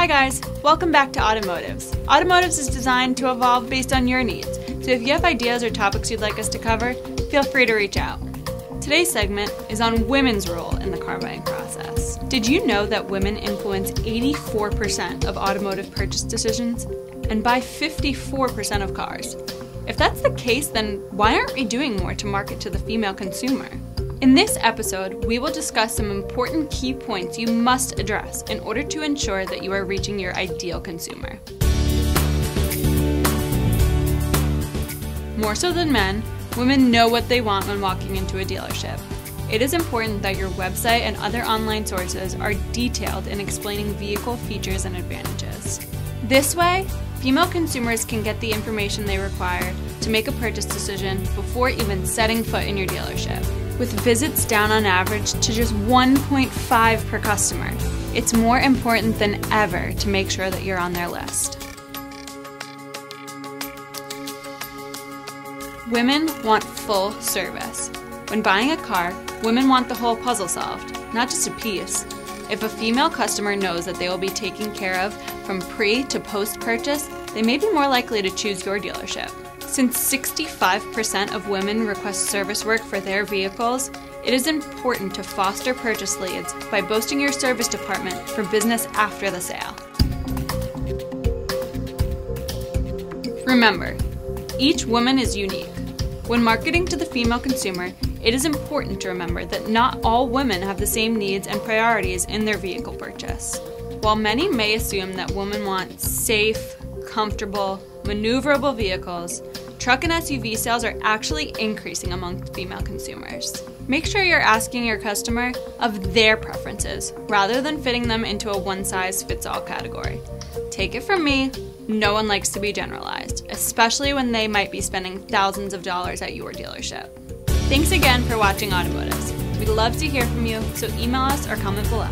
Hi guys, welcome back to Automotives. Automotives is designed to evolve based on your needs, so if you have ideas or topics you'd like us to cover, feel free to reach out. Today's segment is on women's role in the car buying process. Did you know that women influence 84% of automotive purchase decisions and buy 54% of cars? If that's the case, then why aren't we doing more to market to the female consumer? In this episode, we will discuss some important key points you must address in order to ensure that you are reaching your ideal consumer. More so than men, women know what they want when walking into a dealership. It is important that your website and other online sources are detailed in explaining vehicle features and advantages. This way, female consumers can get the information they require to make a purchase decision before even setting foot in your dealership. With visits down on average to just 1.5 per customer, it's more important than ever to make sure that you're on their list. Women want full service. When buying a car, women want the whole puzzle solved, not just a piece. If a female customer knows that they will be taken care of from pre to post purchase, they may be more likely to choose your dealership. Since 65% of women request service work for their vehicles, it is important to foster purchase leads by boasting your service department for business after the sale. Remember, each woman is unique. When marketing to the female consumer, it is important to remember that not all women have the same needs and priorities in their vehicle purchase. While many may assume that women want safe, comfortable, maneuverable vehicles, truck and SUV sales are actually increasing among female consumers. Make sure you're asking your customer of their preferences rather than fitting them into a one size fits all category. Take it from me, no one likes to be generalized, especially when they might be spending thousands of dollars at your dealership. Thanks again for watching Automotives. We'd love to hear from you, so email us or comment below.